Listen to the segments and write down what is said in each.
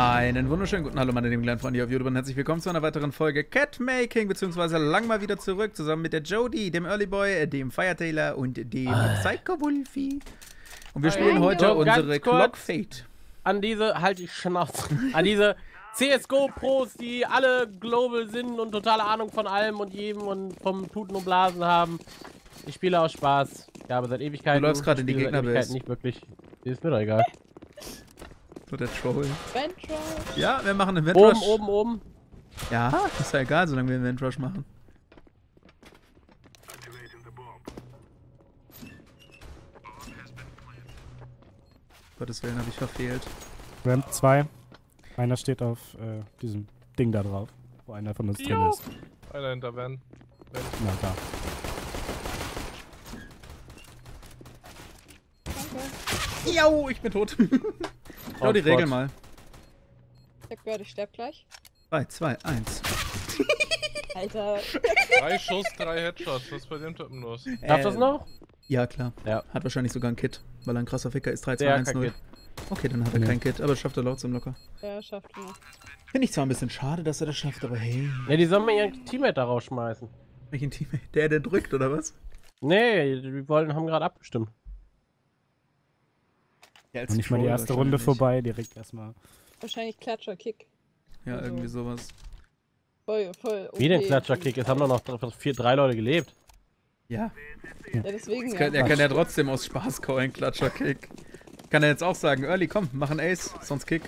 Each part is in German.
Einen wunderschönen guten Hallo, meine lieben kleinen Freunde hier auf YouTube und herzlich willkommen zu einer weiteren Folge Catmaking, beziehungsweise lang mal wieder zurück, zusammen mit der Jody, dem Early Boy, dem Firetailor und dem Psycho Wolfie. Und wir spielen heute unsere. Clock Fate. an diese, halt die Schnauze, an diese CSGO-Pros, die alle global sind und totale Ahnung von allem und jedem und vom Tuten und Blasen haben. Ich spiele aus Spaß. Ja, aber seit Ewigkeiten. Du läufst gerade in die Ich Gegnerbase. Nicht wirklich. Ist mir doch egal. So der Troll. Ventures. Ja, wir machen einen Event Oben, oben, oben. Ja, ist ja egal, solange wir einen Event Rush machen. Gottes Willen habe ich verfehlt. Ramp 2. Einer steht auf äh, diesem Ding da drauf, wo einer von uns drin Jo. ist. Einer hinter Van. Na da. Jau, ich bin tot. Schau Oh die Gott. Regel mal. Ich hab gehört, ich sterb gleich. 3, 2, 1. Alter. Drei Schuss, drei Headshots. Was ist bei dem Typen los? Darf das noch? Ja, klar. Ja. Hat wahrscheinlich sogar ein Kit, weil er ein krasser Ficker ist. 3, 2, Der 1, hat 0. kein Okay, dann hat er Nee. kein Kit, aber schafft er laut zum locker. Der schafft noch. Finde ich zwar ein bisschen schade, dass er das schafft, aber hey. Ne, die sollen mal ihren Teammate da rausschmeißen. Welchen Teammate? Der, der drückt, oder was? Nee, die wollten, haben gerade abgestimmt. Ja, als Und nicht mal die Troll erste Runde vorbei, direkt erstmal. Wahrscheinlich Klatscher Kick. Ja, Also. irgendwie sowas. Voll, voll. Wie den OP. Klatscherkick? Es haben doch noch drei- vier, drei Leute gelebt. Ja, Ja, deswegen. kann, Ja. er kann ja trotzdem aus Spaß callen, Klatscher Kick. Kann er jetzt auch sagen, Early, komm, mach einen Ace, sonst Kick.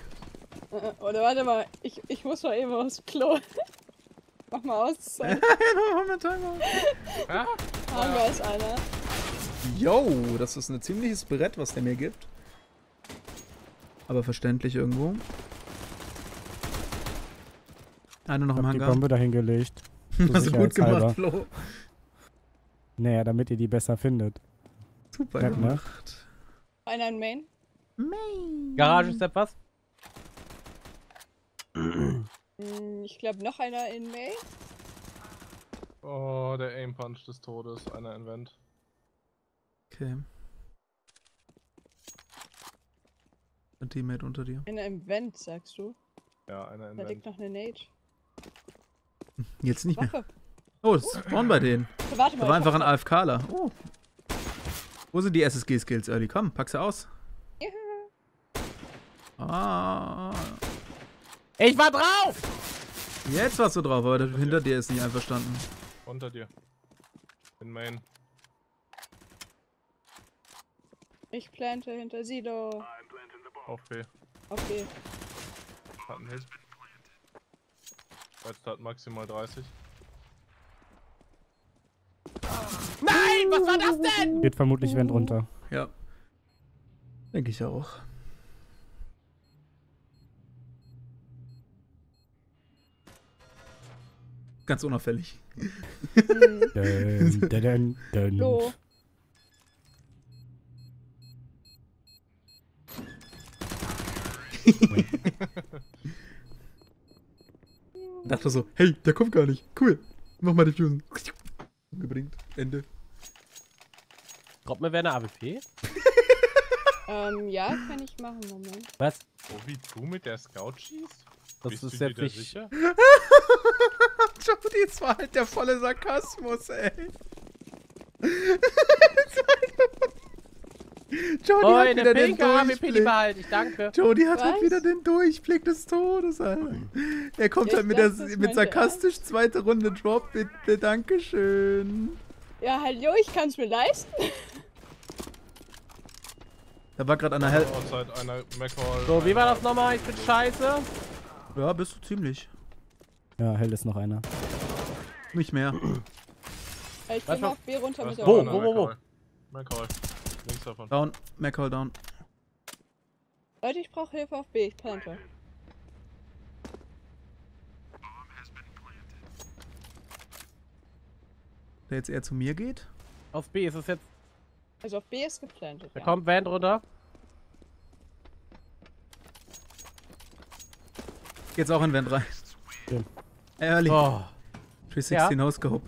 Äh, Oder warte mal, ich, ich muss mal eben aufs Klo. Mach mal aus. Ah, Ah, da ist einer. Yo, das ist ein ziemliches Brett, was der mir gibt. Aber verständlich irgendwo. Eine noch Ich im hab die Hangar. Bombe dahin gelegt. Hast du gut gemacht. Flo. Naja, damit ihr die besser findet. Super Ja, ne? gemacht. Einer in Main. Garage ist etwas? Hm, Ich glaube noch einer in Main. oh, der Aim Punch des Todes. Einer in Vent. Okay. Ein Teammate unter dir. Einer im Vent, sagst du. Ja, einer in Da Vent. liegt noch eine Nate. Jetzt nicht mehr. Wache. Oh, das ist Spawn bei denen. Warte mal. Da war einfach ein AFKler. Oh. Wo sind die SSG-Skills, Early? Komm, pack sie aus. Ja. Ah. Ich war drauf! Jetzt warst du drauf, aber der hinter dir ist nicht einverstanden. Unter dir. In Main. Ich plante hinter Sido. Auf B. Okay. Hat einen Hit. Jetzt hat maximal 30. Nein, was war das denn? Geht vermutlich Wend runter. Ja. Denke ich auch. Ganz unauffällig. Hm, Dön, dön, dön. Dachte so, hey, der kommt gar nicht. Cool. Mach mal die Fusion. Gebringt. Ende. Kommt mir wer eine AWP? Ähm, ja, kann ich machen, Moment. Was? Oh, wie du mit der Scout schießt? Das Bist ist du dir jetzt da nicht. sicher? Jody, es war halt der volle Sarkasmus, ey. Jody Oh, hat wieder den Durchblick. ich, danke. Jody hat halt wieder den Durchblick des Todes, Alter. Er kommt Ich halt mit, der, mit sarkastisch zweite Runde Drop, bitte, dankeschön. Ja, hallo, ich kann's mir leisten. Da war gerade einer Hell. McCall. So, wie war das nochmal? Ich bin scheiße. Ja, bist du ziemlich. Ja, hell ist noch einer. Nicht mehr. Ich bin war- auf B runter mit der Wo, wo, wo, wo? McCall. McCall. Links davon. Down, McCall down. Leute, ich brauche Hilfe auf B, ich plante. Der jetzt eher zu mir geht. Auf B ist es jetzt. Also auf B ist geplantet. Da Ja. kommt Van runter. Geht's auch in Vent rein. Ja. Early. Oh. 360 No Scope.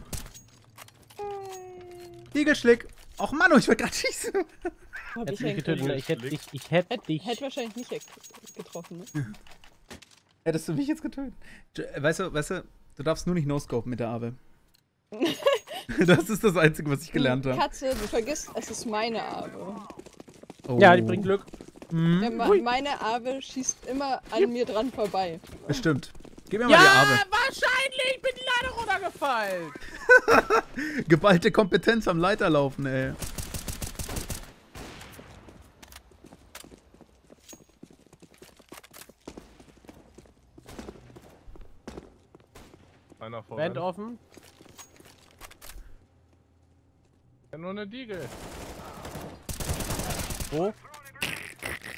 Eagle-Schlick. Och Mann, ich wollte gerade schießen. Hab Hätte ich mich getötet. Ich hätte dich. Ich hätte Hätte dich. hätt wahrscheinlich nicht get- getroffen, ne? Hättest du mich jetzt getötet? Äh, Weißt du, weißt du, du darfst nur nicht no-scopen mit der Awe. das ist das Einzige, was ich gelernt habe. Katze, du vergisst, es ist meine Abe. Oh. Ja, die bringt Glück. Mhm. Ja, ma- meine Abe schießt immer an mir dran vorbei. Das stimmt. Gib mir Ja, mal die Awe. wahrscheinlich bin ich leider runtergefallen. Geballte Kompetenz am Leiterlaufen, ey. Einer vor. Vent Vent offen. Ja, nur eine Diegel. Wo?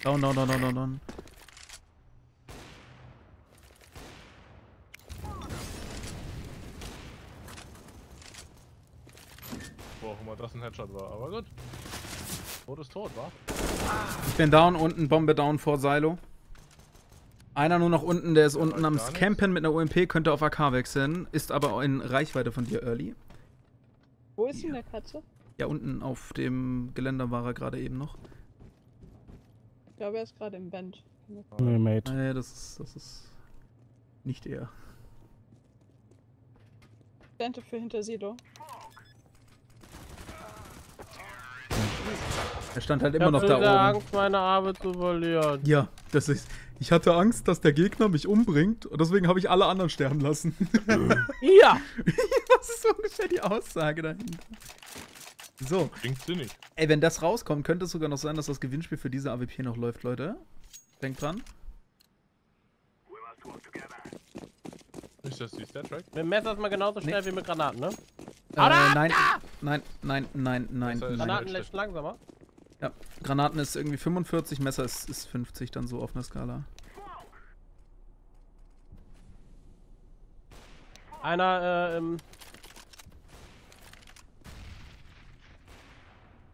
Down, down, down, down, down, auch immer das ein Headshot war. Aber gut. Tod ist tot, wa? Ich bin down, unten, Bombe down vor Silo. Einer nur noch unten, der ist unten am. Campen mit einer UMP, könnte auf AK wechseln, ist aber in Reichweite von dir, Early. Wo ist denn der Katze? Ja, unten auf dem Geländer war er gerade eben noch. Ich glaube, er ist gerade im Band. Nee, Mate. Nee, das ist, das ist nicht er. Band für hinter Silo. Er stand halt Ich immer noch da oben. Angst, meine Arme zu verlieren. Ja, das ist. Ich hatte Angst, dass der Gegner mich umbringt und deswegen habe ich alle anderen sterben lassen. Ja! das ist so ungefähr die Aussage dahinter. So, Klingt sinnig. ey, wenn das rauskommt, könnte es sogar noch sein, dass das Gewinnspiel für diese AWP noch läuft, Leute. Denkt dran. Ist das die Stat Track? Mit dem Messer ist man genauso Nee. schnell wie mit Granaten, ne? Äh, nein, nein, nein, nein, nein, nein. Granaten lässt langsamer. Ja, Granaten ist irgendwie 45, Messer ist, ist 50 dann so auf einer Skala. Einer, äh, im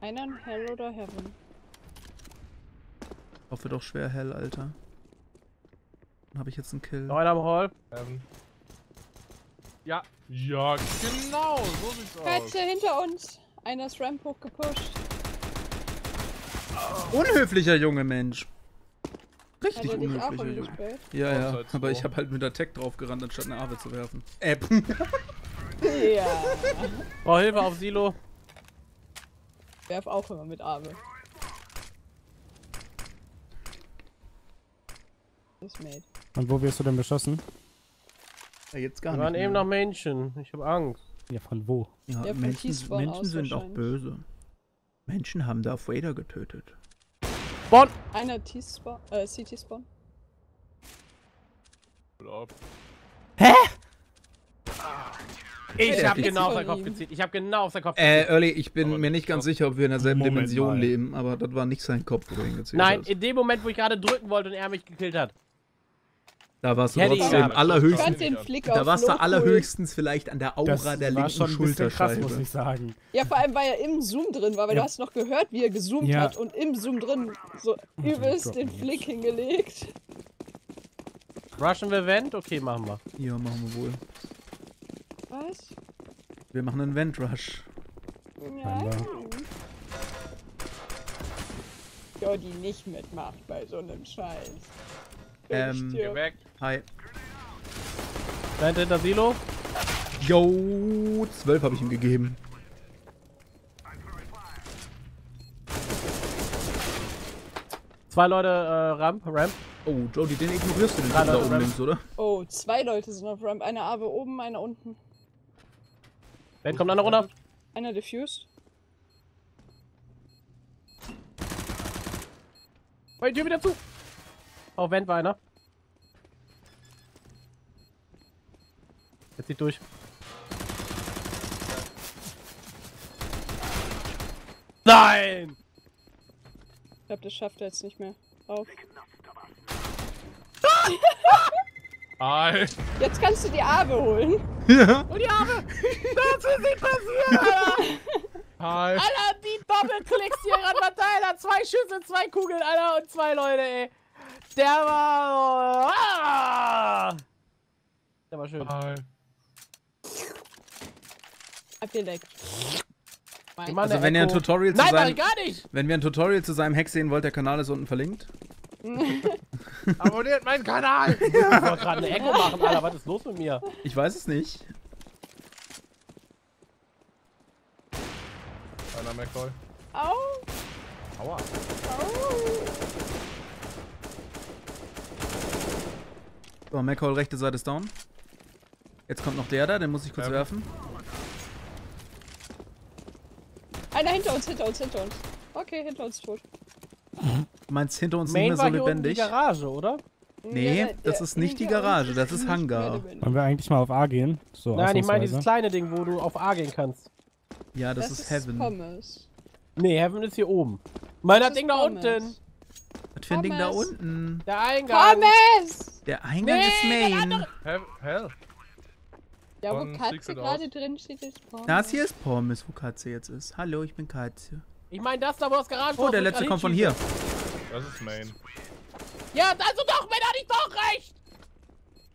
Einer in Hell oder Heaven? Hoffe doch schwer hell, Alter. Dann habe ich jetzt einen Kill. noch einer im Hall. Ähm. Ja. Ja, genau. So sieht's aus. Katze hinter uns! Einer ist Ramp hochgepusht. Unhöflicher junge Mensch. Richtig er unhöflicher Junge. Ja, ja, aber ich habe halt mit der Tech draufgerannt, anstatt eine Ave zu werfen. App. Ja. Brauch Hilfe auf Silo. Werf auch immer mit ist made. Und wo wirst du denn beschossen? Ja, jetzt gar Wir nicht. waren eben mehr. noch Menschen. Ich hab Angst. Ja, von wo? Ja, Ja, von Menschen, Menschen sind auch böse. Menschen haben Darth Vader getötet. Spawn! Einer T-Spawn, äh, CT-Spawn. Urlaub. Ich hab genau auf seinen Kopf gezielt. Ich hab genau auf seinen Kopf Äh, gezielt. Early, ich bin Aber mir nicht ganz sicher, ob wir in derselben Moment Dimension mal. leben, aber das war nicht sein Kopf, wo du hingezielt Nein, hast. in dem Moment, wo ich gerade drücken wollte und er mich gekillt hat. Da warst du ich trotzdem allerhöchstens. Da warst du allerhöchstens vielleicht an der Aura Das der war linken schon ein bisschen krass, muss ich sagen. Ja, vor allem, weil er im Zoom drin war, weil Ja. du hast noch gehört, wie er gezoomt Ja. hat und im Zoom drin so übelst Gott, den Mensch. Flick hingelegt. Rushen wir Vent? Okay, machen wir. Ja, machen wir wohl. Was? Wir machen einen Vent-Rush. Ja. Ja, die nicht mitmacht bei so einem Scheiß. Ähm, Geh Geh weg. Hi. Vent hinter Silo. Yo, 12 habe ich ihm gegeben. Zwei Leute, äh, Ramp, Ramp. Oh, Jody, den ignorierst du den Gerade da oben Ramp. links, oder? Oh, zwei Leute sind auf Ramp. Einer Abe oben, einer unten. Vent kommt einer runter. Einer diffused. Die Tür wieder zu. Auf Vent war einer. Jetzt zieht durch. Nein! Ich glaube, das schafft er jetzt nicht mehr. Auf. Hi. Jetzt kannst du die Abe holen. Ja. Und die Arme! Das ist nicht passiert, Alter! Hi. Alter, die Doppelklicks hier verteilt hat. Zwei Schüsse, zwei Kugeln, Alter, und zwei Leute, ey. Der war. Ah! Der war schön. Hi. Abgeleckt. Mein Mann, Also wenn ihr ein Tutorial zu Nein, seinem, gar nicht! wenn wir ein Tutorial zu seinem Hack sehen wollt, der Kanal ist unten verlinkt. Abonniert meinen Kanal! Ich wollte gerade eine Echo machen, Alter. Was ist los mit mir? Ich weiß es nicht. Einer McCoy. Au, Aua. au. So, McCall, rechte Seite ist down. Jetzt kommt noch der da, den muss ich kurz Ähm. werfen. Einer hinter uns, hinter uns, hinter uns. Okay, hinter uns tot. Du meinst hinter uns Main nicht war mehr so hier unten die lebendig? Garage, oder? Nee, der- das ist nicht die Garage, das ist Hangar. lebendig. Wollen wir eigentlich mal auf A gehen? So, Nein, ich meine dieses kleine Ding, wo du auf A gehen kannst. Ja, das, ist Heaven. Pommes. Nee, Heaven ist hier oben. Mein Das das Ding ist da Pommes. unten. Für ein Ding da unten? Der Eingang. Pommes! Der Eingang Nee, ist Main. Hell? Hell? Ja, wo Katze gerade aus. drin steht, ist Pommes. Das hier ist Pommes, wo Katze jetzt ist. Hallo, ich bin Katze. Ich meine das da, wo das Garage Oh, der letzte kommt von hier. Das ist Main. Ja, also doch, wenn er nicht doch recht.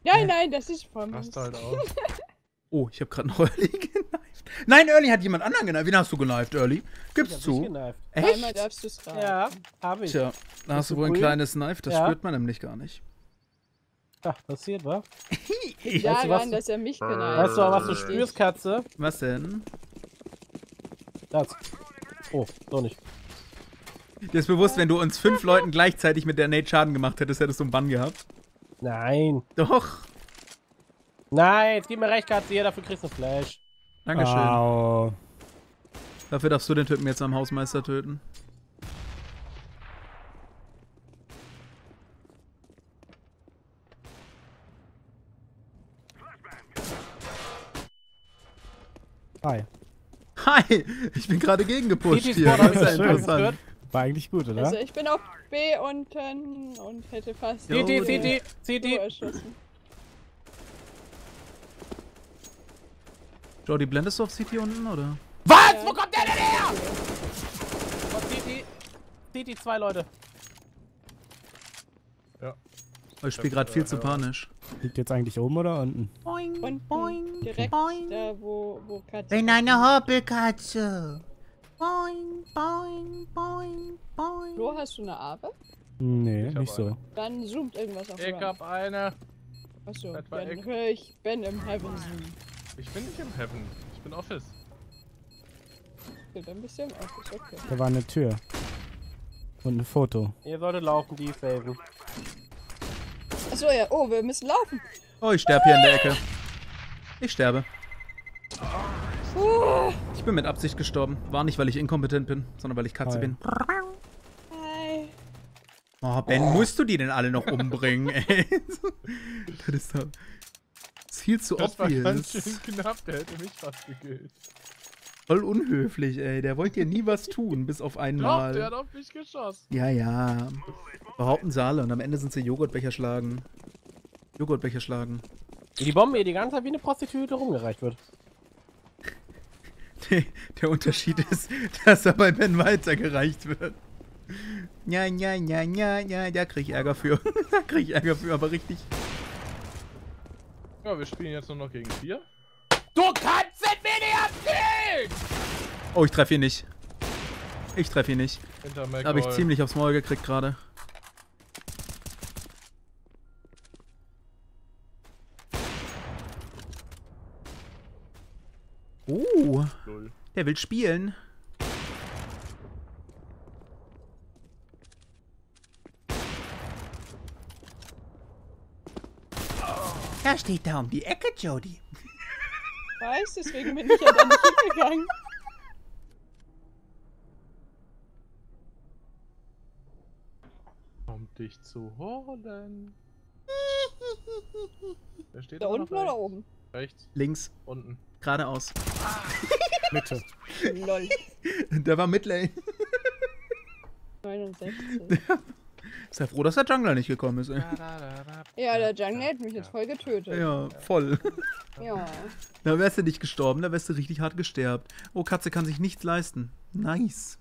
Nein, nein, das ist Pommes. Passt halt auch. Oh, ich habe gerade noch Early geneift. Nein, Early hat jemand anderen geneift. Wen hast du geneift, Early? Gib's Ich zu. geneift. Einmal Echt? darfst du es. Ja, habe ich. Tja, da hast du du wohl ein grün? kleines Knife, das Ja. spürt man nämlich gar nicht. Ja, passiert, wa? Ja, Weißt du, was- daran, dass er mich genannt Weißt du was du spürst, Katze? Was denn? Das. Oh, so nicht. Dir ist bewusst, wenn du uns fünf Leuten gleichzeitig mit der Nate Schaden gemacht hättest, hättest du einen Bann gehabt. Nein. Doch. Nein, jetzt gib mir recht, Katze. Hier, dafür kriegst du Flash. Dankeschön. Au. Dafür darfst du den Typen jetzt am Hausmeister töten. Hi. Hi, ich bin gerade gegengepusht hier. Das ist ja interessant. War eigentlich gut, oder? Also ich bin auf B unten und hätte fast CT, CT, CT. Jody, blendest du auf CT unten, oder? Was? Ja. Wo kommt der denn her? Von CT. CT, zwei Leute. Oh, ich spiele gerade viel zu panisch. Liegt jetzt eigentlich oben oder unten? Unten, direkt da, wo, wo Katze... Bin eine Hoppelkatze. Boing, boing, boing, boing. Flo, hast du eine Abe? Nee, Ich nicht so. eine. Dann zoomt irgendwas auf Ich Run. hab eine. Achso, dann höre ich Ben im Heaven Zoom. Ich bin nicht im Heaven. Ich bin Office. Okay, dann bist du im Office, okay. Da war eine Tür. Und ein Foto. Ihr solltet laufen, die saven. Achso, ja, oh, wir müssen laufen. Oh, ich sterbe hier in der Ecke. Ich sterbe. Ich bin mit Absicht gestorben. War nicht, weil ich inkompetent bin, sondern weil ich Katze Hi. bin. hi. Oh, Ben, musst du die denn alle noch umbringen, ey? Das ist doch ist viel zu Das war ganz obvious. schön knapp. Der hätte mich fast gekillt. Voll unhöflich, ey. Der wollte dir nie was tun, bis auf Doch, einmal. der hat auf mich geschossen. Ja, ja. Behaupten sie alle und am Ende sind sie Joghurtbecher schlagen. Joghurtbecher schlagen. Wie die Bombe hier die ganze Zeit wie eine Prostituierte rumgereicht wird. Der Unterschied ist, dass er bei Ben weitergereicht wird. Ja, ja, ja, ja, ja, da krieg ich Ärger für. da krieg ich Ärger für, aber richtig. Ja, wir spielen jetzt nur noch gegen vier. Du kannst es mir nicht erzählen! Oh, ich treffe ihn nicht. Ich treffe ihn nicht. Habe ich ziemlich aufs Maul gekriegt gerade. Oh, Null. der will spielen. Er steht da um die Ecke, Jody. Weiß, deswegen bin ich ja da nicht hingegangen. Um dich zu holen. Der steht Da unten oder oben? Rechts, Links, unten. geradeaus. Mitte. Lol. Der war Midlane. 69. Sei froh, dass der Jungler nicht gekommen ist, ey. Ja, der Jungle hat mich jetzt voll getötet. Ja, voll. Ja. Da wärst du nicht gestorben, da wärst du richtig hart gesterbt. Oh, Katze kann sich nichts leisten. Nice.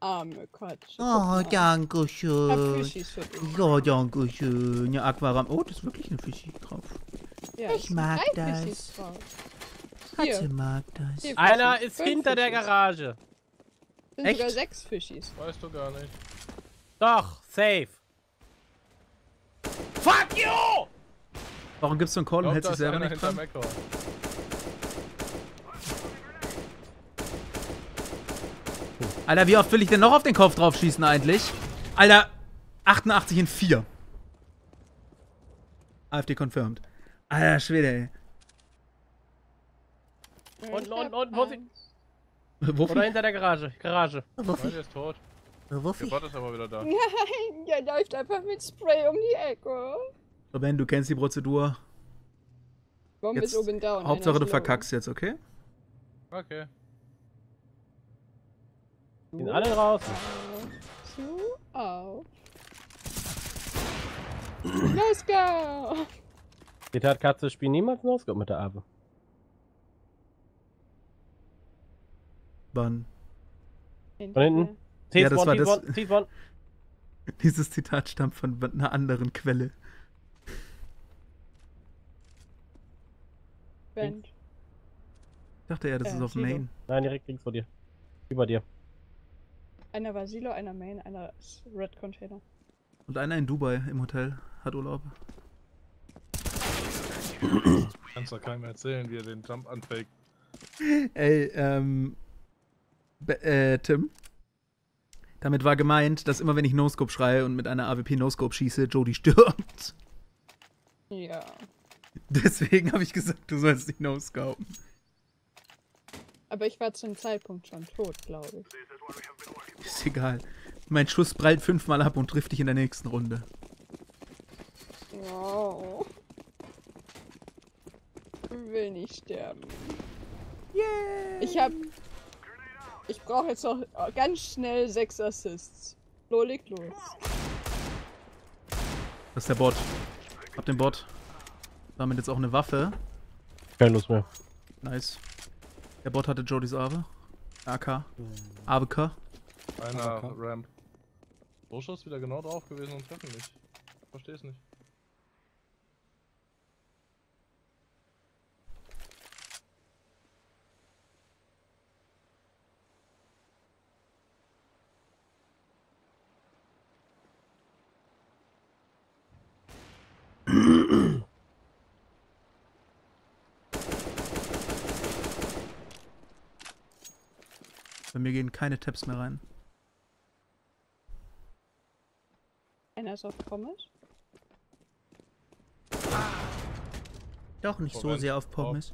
Arme Katze. Oh, danke schön. Ja, danke schön. Ja, Aquaram. Oh, das ist wirklich eine Fischi drauf. Ja, Ich mag das. Katze Hier. mag das. Hier Einer ist Fünf hinter der Fischis. Garage. Sind Echt? sogar sechs Fischis. Weißt du gar nicht. Doch, safe. Fuck you! Warum gibst du einen Call und Glaub, hältst da dich selber nicht dran? Alter, wie oft will ich denn noch auf den Kopf drauf schießen eigentlich? Alter, 88 in 4. AfD confirmed. Alter, Schwede, ey. Und, und, und, wo sie- eins. Woffi? Oder hinter der Garage. Garage. Der ist tot. Der Woffi? Bot ist aber wieder da. Nein, der läuft einfach mit Spray um die Ecke. So, Ben, du kennst die Prozedur. Bombe Jetzt, ist oben down. Hauptsache du verkackst jetzt, okay? Okay. Sind alle draußen. Zu auf. Let's go! Zitat Katze spielt niemals No-Scope mit der Abe. Wann? Von hinten. Ja, das T-Spawn, war das- T-Spawn, T-Spawn. Dieses Zitat stammt von einer anderen Quelle. Band. Ich dachte ja, das Äh, ist auf Silo. Main. Nein, direkt links vor dir. Über dir. Einer war Silo, einer Main, einer ist Red Container. Und einer in Dubai im Hotel hat Urlaub. Kannst doch keinem erzählen, wie er den Jump anfakt. Ey, ähm. Be äh, Tim. Damit war gemeint, dass immer wenn ich No-Scope schreie und mit einer AWP No-Scope schieße, Jody stirbt. Ja. Deswegen habe ich gesagt, du sollst nicht No-Scopen. Aber ich war zu dem Zeitpunkt schon tot, glaube ich. Ist egal. Mein Schuss prallt fünfmal ab und trifft dich in der nächsten Runde. Wow. Will nicht sterben. Yeah! Ich hab. Ich brauche jetzt noch ganz schnell sechs Assists. Flo, leg los. Das ist der Bot. Hab den Bot. Damit jetzt auch eine Waffe. Keine Lust mehr. Nice. Der Bot hatte Jodys Abe. AK. ABK. Einer. Ramp. Bursche ist wieder genau drauf gewesen und treffen nicht. Versteh's nicht. Mir gehen keine Tabs mehr rein. Einer ist auf Pommes. Doch nicht so Moment. sehr auf Pommes.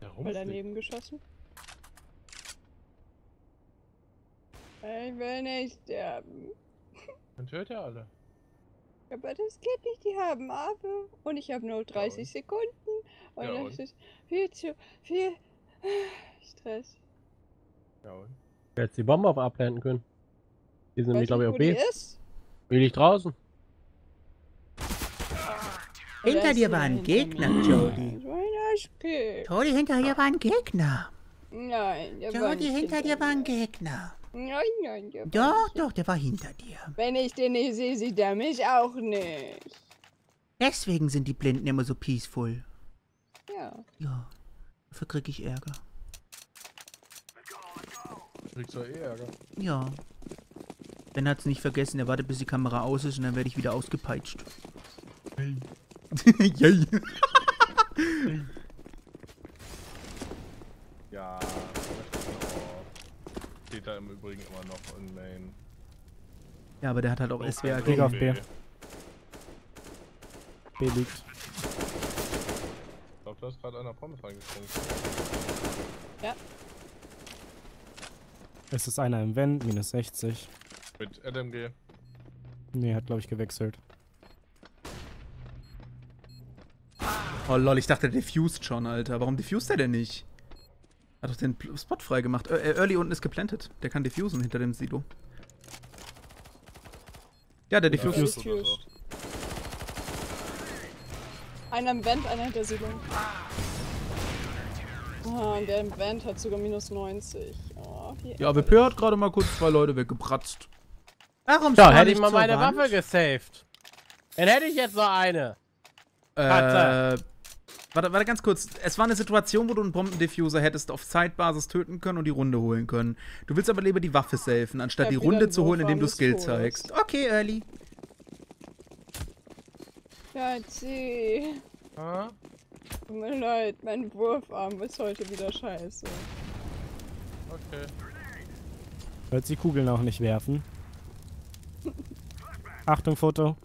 Der Voll daneben geschossen. Ich will nicht sterben. Dann tötet er alle. Aber das geht nicht, die haben Abe. Und ich habe nur 30 Sekunden. Und Ja, das und? ist viel zu viel Stress. Ja, und? Du hättest die Bombe auf A planten können. Die sind nämlich, glaube ich, nicht, auf wo B. die ist. Will ich draußen. Hinter dir die war ein hinter Gegner? Jody. So ein Arschkill. Jody, hinter dir war ein Gegner. Nein, der war Jody, nicht hinter dir war ein mir. Gegner. Nein, nein, der Doch, doch, der war hinter dir. Wenn ich den nicht sehe, sieht er mich auch nicht. Deswegen sind die Blinden immer so peaceful. Ja. Ja, dafür krieg ich Ärger. Kriegst du eh Ärger. Ja. Ben hat's nicht vergessen, er wartet bis die Kamera aus ist und dann werde ich wieder ausgepeitscht. Hey. Yay. Ja, das steht noch. Steht da im Übrigen immer noch in Main. Ja, aber der hat halt auch Okay. SWAG. Krieg auf B. B. B liegt. Ich glaube, da ist gerade einer Pommes reingesprungen. Es ist einer im Vent, minus 60. Mit LMG. Nee, hat glaube ich gewechselt. Oh lol, ich dachte, der diffused schon, Alter. Warum diffused er denn nicht? Hat doch den Spot frei gemacht. Äh, Early unten ist geplantet. Der kann diffusen hinter dem Silo. Ja, der das auch. Einer im Vent, einer hinter. Ah, und der im Vent hat sogar minus 90. Oh, wie Ja, WP hat gerade mal kurz zwei Leute weggebratzt. Warum Ja, hätte ich mal meine Wand? Waffe gesaved. Dann hätte ich jetzt noch eine. Äh, Warte, warte ganz kurz. Es war eine Situation, wo du einen Bombendiffuser hättest auf Zeitbasis töten können und die Runde holen können. Du willst aber lieber die Waffe safen, anstatt die Runde zu holen, indem du Skill Todes. zeigst. Okay, Early. Schatzi. Ah? Tut mir leid, mein Wurfarm ist heute wieder scheiße. Okay. Sollst die Kugeln auch nicht werfen. Achtung, Foto.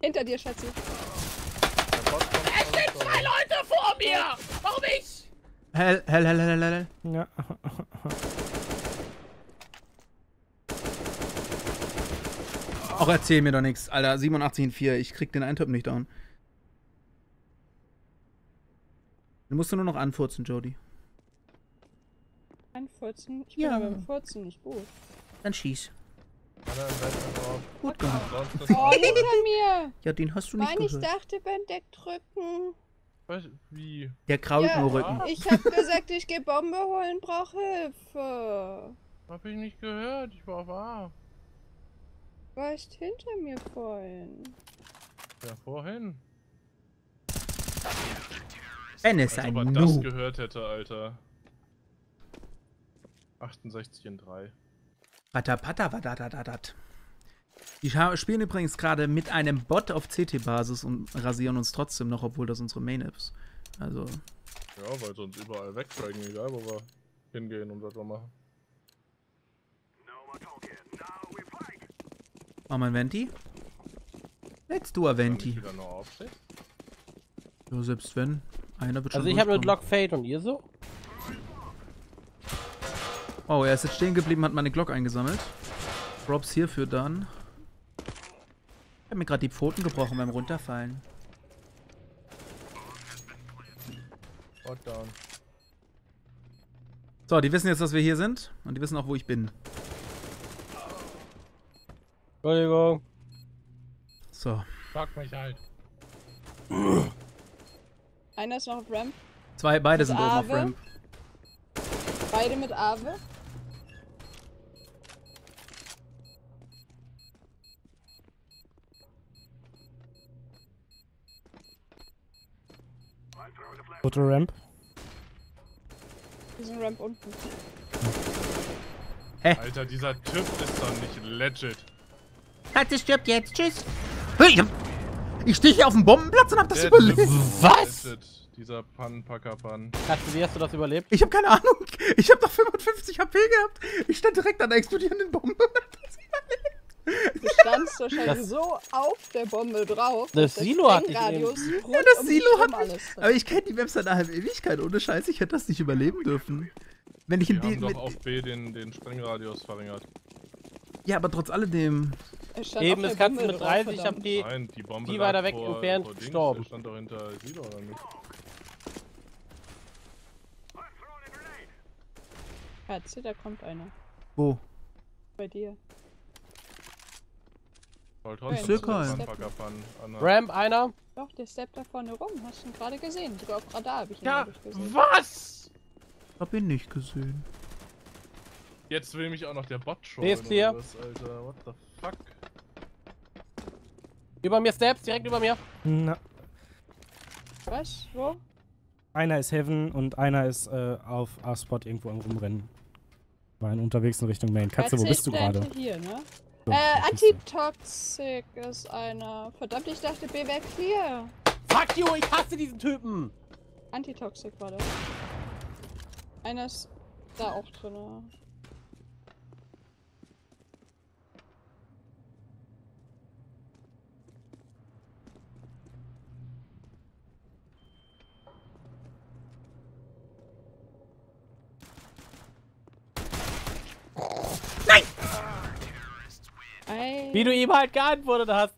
Hinter dir, Schatzi. Der Bot kommt es sind zwei Leute vor mir! Warum ich? Hell, hell, hell, hell, hell. Ja. Auch erzähl mir doch nichts, Alter. 87 in 4. Ich krieg den Eintopf nicht down. Du musst nur noch anfurzen, Jody. Ein Furzen. Ich Ja. bin aber im Furzen nicht gut. Dann schieß. Gut gemacht. Oh, hinter mir! Ja, den hast du nicht Mann, ich gehört. dachte beim Deck drücken. Was? Wie? Der krault Ja. nur Rücken. Ich hab gesagt, ich geh Bombe holen, brauch Hilfe. Hab ich nicht gehört. Ich war auf A. Warst hinter mir vorhin. Ja, vorhin. Wenn es Als ein ob er das gehört hätte, Alter. 68 in 3. Pata pata wadadadadat. Die spielen übrigens gerade mit einem Bot auf CT-Basis und rasieren uns trotzdem noch, obwohl das unsere Main ist. Also, Ja, weil sonst überall wegtragen, egal wo wir hingehen und was wir machen. machen wir ein Venti? Let's do a Wenn nicht Venti. nur. Ja, selbst wenn. Einer wird schon Also ich habe eine durchkommen. Glock Fade und ihr so? Oh, er ist jetzt stehen geblieben, hat meine Glock eingesammelt. Props hierfür dann. Ich hab mir gerade die Pfoten gebrochen beim Runterfallen. Bot down. So, die wissen jetzt, dass wir hier sind. Und die wissen auch, wo ich bin. Entschuldigung. So. Fuck mich halt. Einer ist noch auf Ramp. Zwei, beide Das sind oben auf Ave. Ramp. Beide mit Ave. Foto Ramp. Die sind Ramp unten. Alter, dieser Typ ist doch nicht legit. Katze stirbt jetzt. Tschüss. Ich, hab- ich stehe hier auf dem Bombenplatz und hab das Der überlebt. Was? Legit. Dieser Pan-Packer-Pan. Katze, wie hast du das überlebt? Ich habe keine Ahnung. Ich habe doch 55 HP gehabt. Ich stand direkt an der explodierenden Bombe. und hab das überlebt. Du standst wahrscheinlich Das- so auf der Bombe drauf. Das dass Silo hat dich Sprengradius Ja, das um Silo hat mich. alles Aber ich kenne die Website seit einer halben Ewigkeit. Ohne Scheiß, ich hätte das nicht überleben dürfen. Wenn ich in die. haben doch auf B den, den Sprengradius verringert. ja, aber trotz alledem. Eben der Katze Bombe mit drauf, 30 verdammt. HP. Nein, die Bombe die lag weiter weg vor, entfernt vor Dings. gestorben. Der stand doch hinter Silo oder nicht? Katze, da kommt einer. Wo? Bei dir. Ich trotzdem der keinen. An der- Ramp einer. Doch, der steppt da vorne rum. Hast du ihn gerade gesehen? Sogar auf Radar habe ich ihn Ja, gesehen. was? Hab ihn nicht gesehen. Jetzt will mich auch noch der Bot schon. Wer ist hier? Alter, what the fuck? Über mir Steps, direkt über mir. Na, Was? Wo? einer ist Heaven und einer ist äh, auf A-Spot irgendwo am Rumrennen. Waren unterwegs in Richtung Main. Katze, wo bist du gerade? hier, ne? Äh. Antitoxic ist einer. Verdammt, ich dachte, B wäre clear. Fuck you, ich hasse diesen Typen. Antitoxic war das. Einer ist da auch drin. Wie du ihm halt geantwortet hast.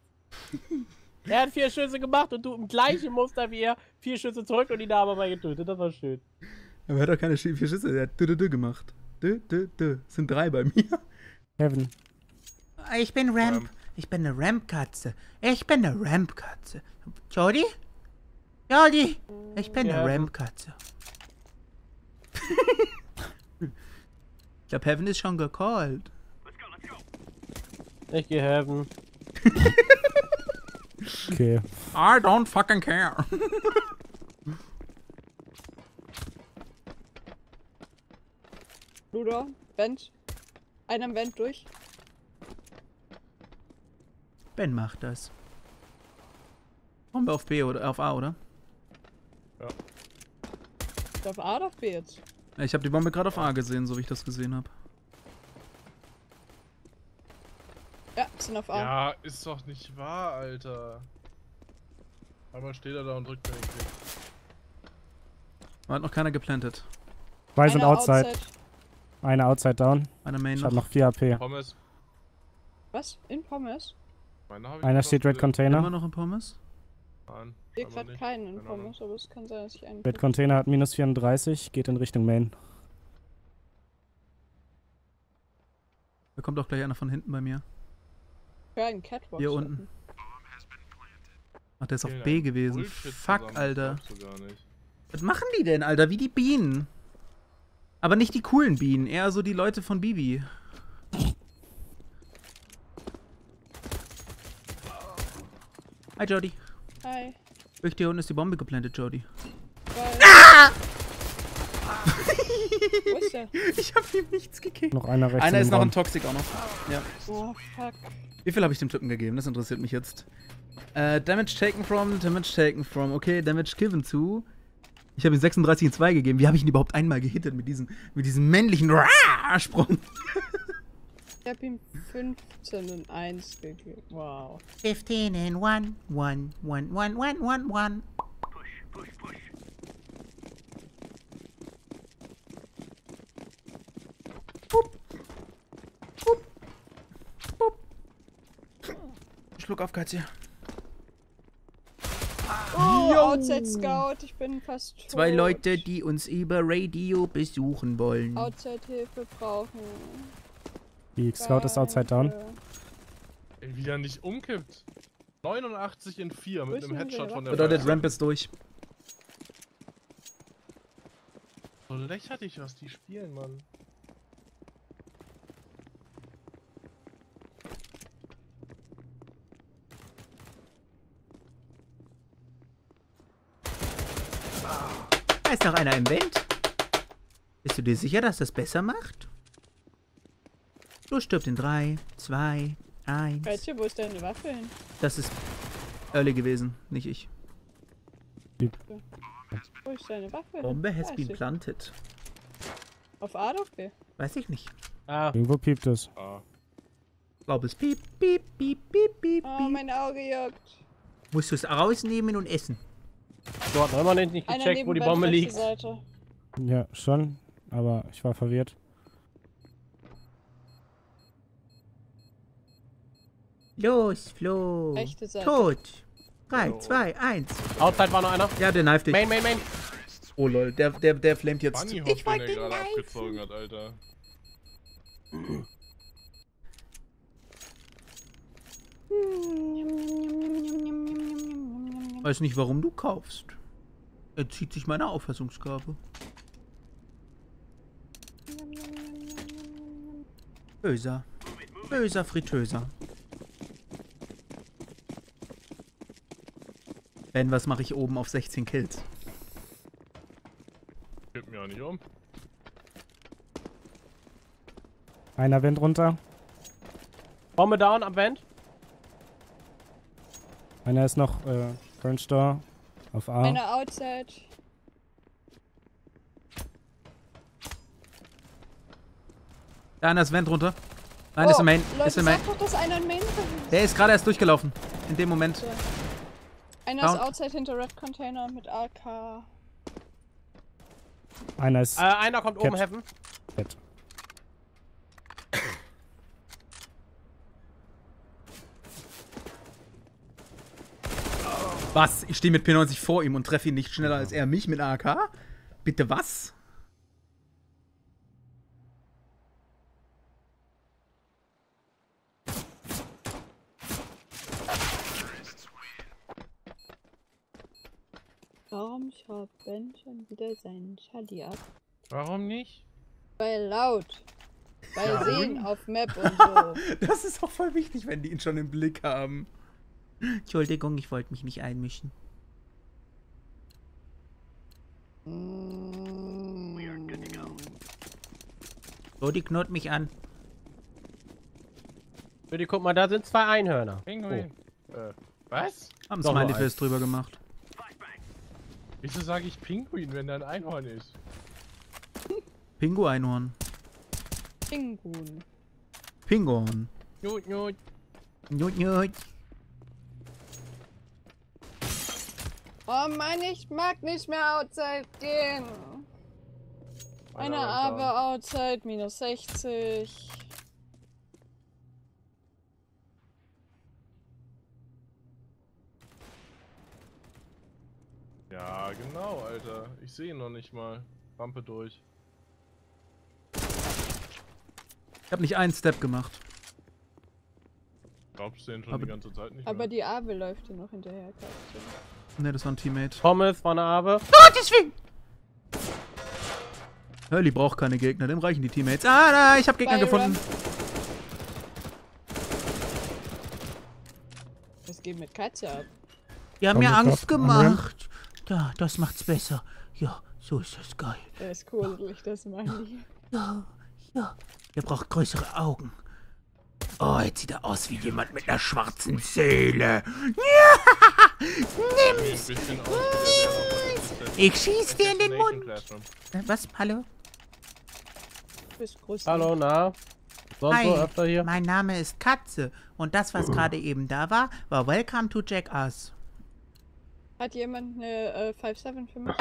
er hat vier Schüsse gemacht und du im gleichen Muster wie er vier Schüsse zurück und die Dame mal getötet. Das war schön. Aber er hat doch keine vier Schüsse. Der hat dü -dü -dü gemacht. Dü -dü -dü. Sind drei bei mir. Heaven. Ich bin Ramp. Ramp. Ich bin eine Ramp-Katze. Ich bin eine Ramp-Katze. Jody? Jody? Ich bin Ja. eine Ramp-Katze. ich glaube, Heaven ist schon gecallt. Ich geh Heaven. Okay. I don't fucking care. Ludo, Vent. Einer Vent durch. Ben macht das. Bombe auf B oder auf A, oder? Ist auf A oder auf B jetzt? Ich habe die Bombe gerade auf A gesehen, so wie ich das gesehen habe. Ja, sind auf A. Ja, ist doch nicht wahr, Alter. Einmal steht er da und drückt mir den Klick. Hat noch keiner geplantet. Zwei sind Einer outside. Eine outside down. Einer Main Ich noch. habe noch 4 AP. Pommes. Was? In Pommes? Hab Einer steht Red gesehen. Immer Container. noch in Pommes? Nein, Ich gerade keinen in Keine Ahnung. Pommes, aber es kann sein, dass ich einen. Red Container hat minus 34, geht in Richtung Main. Da kommt auch gleich einer von hinten bei mir. Ja, einen Catwalk. Hier unten. Ach, der ist auf B gewesen. Bullshit Fuck, zusammen, Alter. Was machen die denn, Alter? Wie die Bienen. Aber nicht die coolen Bienen, eher so die Leute von Bibi. Hi, Jody. Hi. Durch hier unten ist die Bombe geplantet, Jody. Weil... Ah! Wo ist der? Ich hab ihm nichts gegeben. Noch einer rechts Einer in ist noch ein Toxic auch noch. Ja. Oh, fuck. Wie viel habe ich dem Typen gegeben? Das interessiert mich jetzt. Äh, Damage taken from, Damage taken from. Okay, Damage given to. Ich habe ihm 36 in 2 gegeben. Wie habe ich ihn überhaupt einmal gehittet mit diesem, mit diesem männlichen Sprung? Ich hab ihm 15 und 1 gegeben. Wow. 15 and 1, 1, 1, 1, 1, 1, 1. Schluck auf, Katja. Oh, Outside Scout, ich bin fast tot. Zwei Leute, die uns über Radio besuchen wollen. Outside Hilfe brauchen. Die Scout ist outside down. Ey, wie er nicht umkippt. 89 in 4 Wo mit einem Headshot von der Bedeutet. Ramp ist durch. So lächerlich, was die spielen, Mann. Ist noch einer im Vent. Bist du dir sicher, dass das besser macht? Du stirbt in 3, 2, 1. Katja, wo ist deine Waffe hin? Das ist Early gewesen, nicht ich. Wo ist deine Waffe hin? Bombe has ist been planted. Auf A oder B? Weiß ich nicht. Ah, Irgendwo piept es. Ah. Glaube es piep, piep, piep, piep, piep, Oh, mein Auge juckt. Musst du es rausnehmen und essen. Du hast noch immer nicht, gecheckt, wo die Bombe liegt. Seite. Ja, schon. Aber ich war verwirrt. Los, Flo. Rechte Seite. Tot. 3, Oh. 2, 1. Outside war noch einer. Ja, der knife dich. Main, main, main. Oh lol, der, der, der flamet jetzt. Bunny Hop, Ich den er wollte gerade knifen. abgezogen hat, Alter. Weiß nicht, warum du kaufst. Er zieht sich meine Auffassungsgabe. Böser. Böser Fritöser. Ben, was mache ich oben auf 16 Kills? Kipp mir auch nicht um. Einer Wind runter. Bombe down am Vent. Einer ist noch äh, Current Store auf A. Einer outside. Da einer ist Vent runter. Nein, ist im Main. Oh, Leute, ist im Main. doch, dass einer in Main ist. Der ist gerade erst durchgelaufen. In dem Moment. Einer Down. ist outside hinter Red Container mit AK. Einer ist Äh, einer kommt oben Catch. Heaven. Cat. Was? Ich stehe mit P90 vor ihm und treffe ihn nicht schneller als er mich mit AK? Bitte was? Warum schraubt Ben schon wieder seinen Charlie ab? Warum nicht? Weil laut. Weil sehen auf Map und so. Das ist auch voll wichtig, wenn die ihn schon im Blick haben. Entschuldigung, ich wollte mich nicht einmischen. So, die knurrt mich an. Bitte guck mal, da sind zwei Einhörner. Pinguin. Äh, was? Haben Smiley. Face drüber gemacht. Wieso sage ich Pinguin, wenn da ein Einhorn ist? Pingu-Einhorn. Pinguin. Pinguin. Jut, jut. Jut, jut. Oh Mann, ich mag nicht mehr outside gehen. Eine aber outside, minus 60. Ja, genau, Alter. Ich sehe ihn noch nicht mal. Rampe durch. Ich habe nicht einen Step gemacht. Glaubst du den schon Aber- die ganze Zeit nicht Aber mehr? die Abe läuft dir noch hinterher. Katze. Ne, das war ein Teammate. Pommes von der Abe. Hurley braucht keine Gegner, dem reichen die Teammates. Ah, da, ich habe Gegner Byron. gefunden. Was geht mit Katze ab? Die haben mir ich Angst gemacht. Da, das macht's besser. Ja, so ist das geil. Der ist gruselig, das meine ich. Ja, ja. Der braucht größere Augen. Oh, jetzt sieht er aus wie jemand mit einer schwarzen Seele. Ja! Nimm's! Von Ich schieß dir in den Mund. Äh, Was? Hallo? Hallo, na? Sonst so Hi, öfter hier? mein Name ist Katze. Und das, was gerade eben da war, war Welcome to Jackass. Hat jemand eine äh, 5-7 für mich?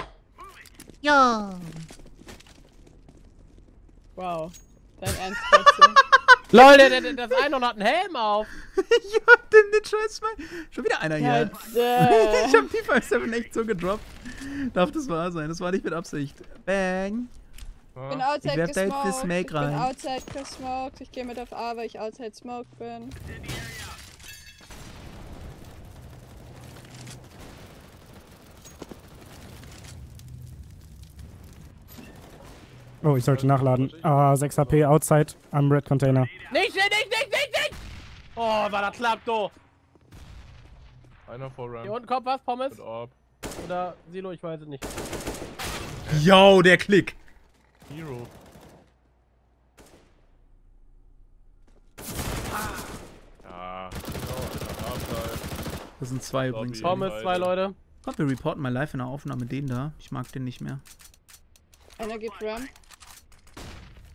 Ja. Wow. Dein Ernst, Katze? Lol, der, der, der, das Einhorn hat einen Helm auf. ich hab den, den Scheiß mal. Schon wieder einer hier. Katze! ich hab die 5-7 echt so gedroppt. Darf das wahr sein? Das war nicht mit Absicht. Bang. Ich bin outside Ich werf da jetzt eine gesmoked. Snake ich bin rein. outside gesmoked. Ich gehe mit auf A, weil ich outside smoked bin. Oh, ich sollte nachladen. Ah, 6 HP outside am Red Container. Nicht, nicht, nicht, nicht, nicht, nicht! Oh, war das klappt, du. einer vor Hier Ramp. unten kommt was, Pommes? Oder Silo, ich weiß es nicht. Yo, der Klick. Hero. Ja, Alter. Half-Life. Das sind zwei Lobby. übrigens. Komm. Pommes, zwei Leute. Kommt, wir reporten mal live in der Aufnahme den da. Ich mag den nicht mehr. Einer geht Ram.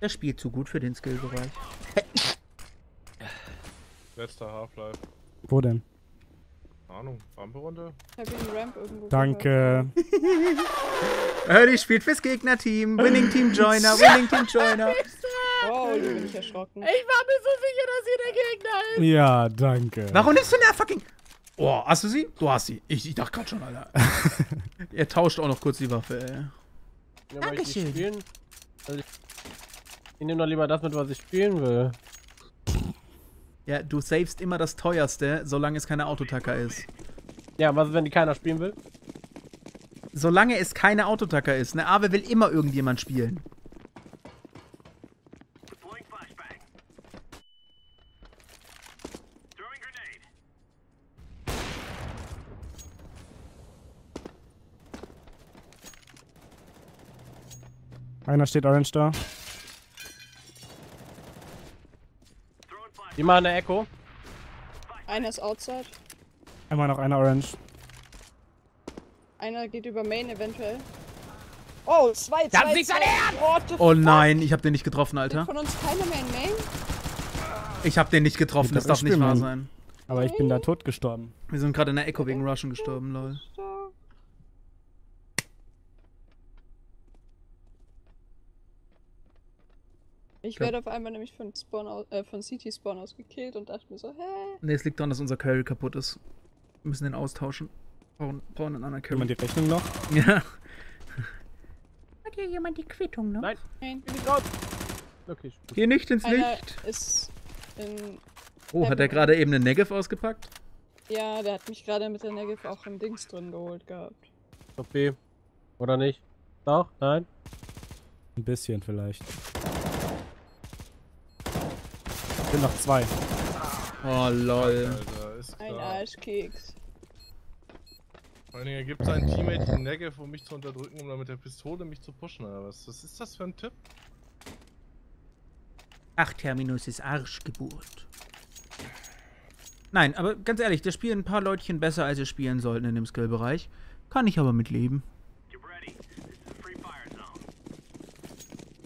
Der spielt zu gut für den Skillbereich. Letzter Half-Life. Wo denn? Ahnung, Rampe runter? Ich hab ihn Ramp irgendwo. Danke. Hurley spielt fürs Gegnerteam. Winning Team Joiner. Winning Team Joiner. Wow, da bin ich erschrocken. Ich war mir so sicher, dass hier der Gegner ist. Ja, danke. Warum nimmst du denn der fucking... Oh, hast du sie? Du hast sie. Ich, ich dachte gerade schon, Alter. er tauscht auch noch kurz die Waffe, ey. Ja, ich Dankeschön. nicht spielen. Also ich nehme doch lieber das mit, was ich spielen will. Ja, du savest immer das teuerste, solange es keine Autotacker ist. Ja, was ist, wenn die keiner spielen will? Solange es keine Autotacker ist. Ne, Awe will immer irgendjemand spielen. Einer steht orange da. Die machen eine Echo. Einer ist outside. Einmal noch einer orange. Einer geht über Main eventuell. Oh, zwei, Das zwei, zwei. the Oh fuck? nein, ich hab den nicht getroffen, Sind Alter. von uns keiner mehr in Main? Ich hab den nicht getroffen, das darf ich nicht wahr sein. Aber ich bin da tot gestorben. Wir sind gerade in der Echo wegen Russian gestorben, lol. So. Ich werde auf einmal nämlich von Spawn aus, äh, von City Spawn aus gekillt und dachte mir so, hä? Ne, es liegt daran, dass unser Carry kaputt ist. Wir müssen den austauschen. Brauchen, brauchen einen anderen Jemand Carry. die Rechnung noch? Ja. Hat hier jemand die Quittung noch? Nein, Nein. bin ich raus. Okay. Geh nicht ins Einer Licht. ist in. Oh, hat er gerade eben eine Negev ausgepackt? Ja, der hat mich gerade mit der Negev auch im Dings drin geholt gehabt. Okay. Oder nicht? Doch? Nein? Ein bisschen vielleicht. Sind noch zwei. Oh, lol. Alter, Ein. Arschkeks. Vor allen Dingen gibt sein Teammate die Negev, um mich zu unterdrücken, um dann mit der Pistole mich zu pushen, oder was? Was ist das für ein Tipp? Ach, Terminus ist Arschgeburt. Nein, aber ganz ehrlich, da spielen ein paar Leutchen besser, als sie spielen sollten in dem Skillbereich. Kann ich aber mitleben.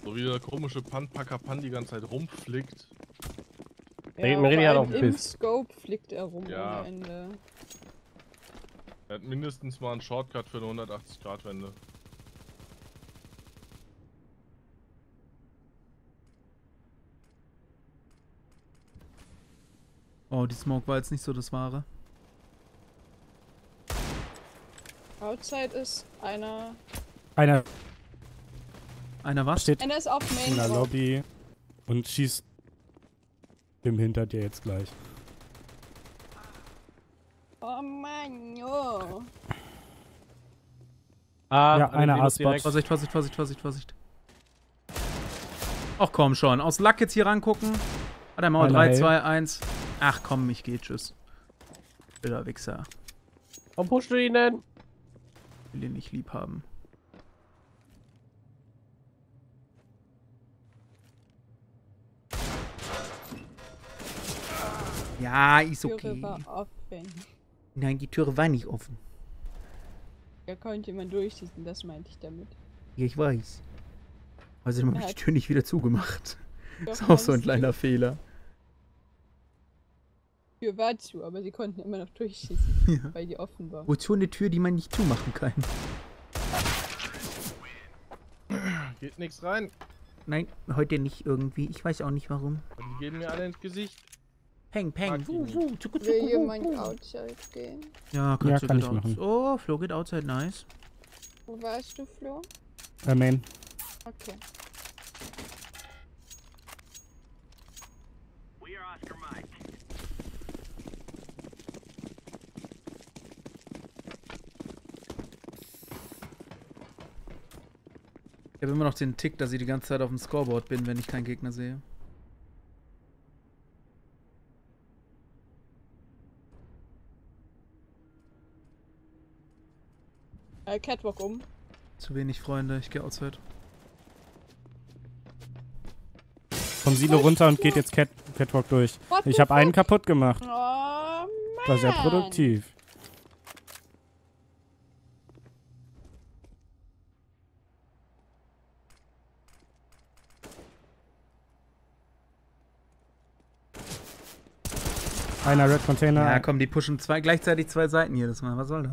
So wie der komische Panpacker Pan die ganze Zeit rumflickt. Vor Merini hat auch Im Biss. Scope fliegt er rum Ja. ohne Ende. Er hat mindestens mal einen Shortcut für eine 180-Grad-Wende. Oh, die Smoke war jetzt nicht so das Wahre. Outside ist einer. Einer Einer was? steht Einer ist auf in Main der drauf. Lobby und schießt dem hinter dir jetzt gleich. Oh Mann, jo. Ah, Ja, einer Linus A-Spot. Vorsicht, Vorsicht, Vorsicht, Vorsicht, Vorsicht. Ach komm schon, aus Lack jetzt hier rangucken. Warte mal, Einer 3, hell. 2, 1. Ach komm, ich geh, tschüss. Blöder Wichser. Warum pushst du ihn denn? Will ihn nicht lieb haben. Ja, ist Türe okay. war offen. Nein, die Türe war nicht offen. Da konnte jemand durchschießen, das meinte ich damit. Ja, ich weiß. Also habe ich Ja. die Tür nicht wieder zugemacht. Doch, Ist auch so ein kleiner Fehler. Die Tür war zu, aber sie konnten immer noch durchschießen, Ja. weil die offen war. Wozu eine Tür, die man nicht zumachen kann? Geht nichts rein. Nein, heute nicht irgendwie. Ich weiß auch nicht warum. Die geben mir alle ins Gesicht. Peng, peng. Wuh, wuh, zucku, Will zucku, jemand outside gehen? Ja, Ja, du kann ich machen. Oh, Flo geht outside, nice. Wo warst du, Flo? Äh, Main. Okay. Ich habe immer noch den Tick, dass ich die ganze Zeit auf dem Scoreboard bin, wenn ich keinen Gegner sehe. Äh, Catwalk um. Zu wenig Freunde, ich gehe outside. Vom Silo runter und geht jetzt Cat Catwalk durch. What Ich habe einen kaputt gemacht. Oh, Mann. War sehr produktiv. Einer Red Container. Ja, komm, die pushen zwei, gleichzeitig zwei Seiten jedes Mal. Was soll das?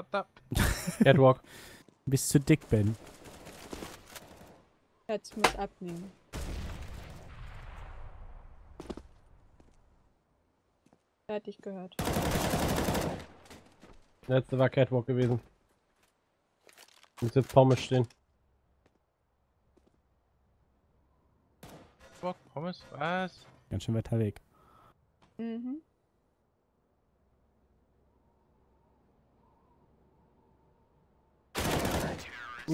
What the? Catwalk. Bist zu dick, Ben. Jetzt muss abnehmen. Fertig gehört. Letzte war Catwalk gewesen. Muss jetzt Pommes stehen. Bock, Pommes? Was? Ganz schön weiter Weg. Mhm.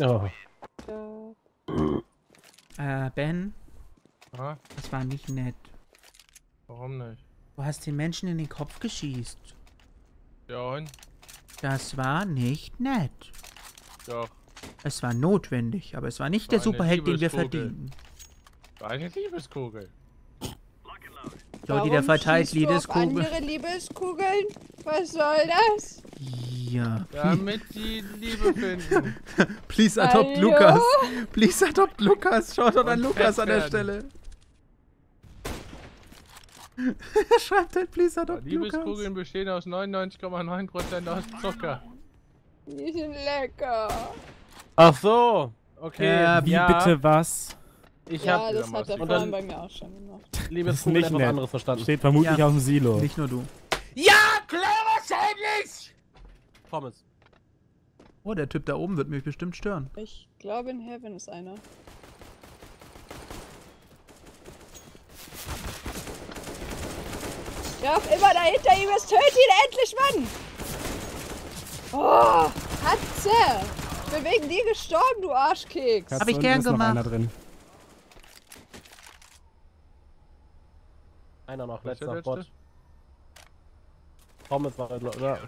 Oh. Da. Äh, Ben, Ah, das war nicht nett. warum nicht? Du hast den Menschen in den Kopf geschießt. Ja, und? Das war nicht nett. Ja, Es war notwendig, aber es war nicht der War eine Superheld, den wir verdienen. war eine Liebeskugel. Jody, der verteilt schießt du auf Liebeskugel. andere Liebeskugeln? Was soll das? Ja. Damit die Liebe finden. Please adopt Hallo? Lukas. Please adopt Lukas. Schaut doch an Lukas an der. Stelle. er schreibt halt, please adopt Lukas. Liebeskugeln bestehen aus 99,9% aus Zucker. Die sind lecker. Ach so. Okay. Äh, Wie ja, bitte was? Ich ja, hab das hat er Und vorhin dann- bei mir auch schon gemacht. liebes ist nicht etwas nett. anderes verstanden. Steht vermutlich Ja. auf dem Silo. Nicht nur du. Pommes. Oh, der Typ da oben wird mich bestimmt stören. Ich glaube, in Heaven ist einer. Wer auch immer da hinter ihm ist, tötet ihn endlich, Mann! Oh, Katze! Ich bin wegen dir gestorben, du Arschkeks! Katze Hab ich gern ist noch gemacht. einer drin. Einer noch, letzter Bot. Pommes war, oder?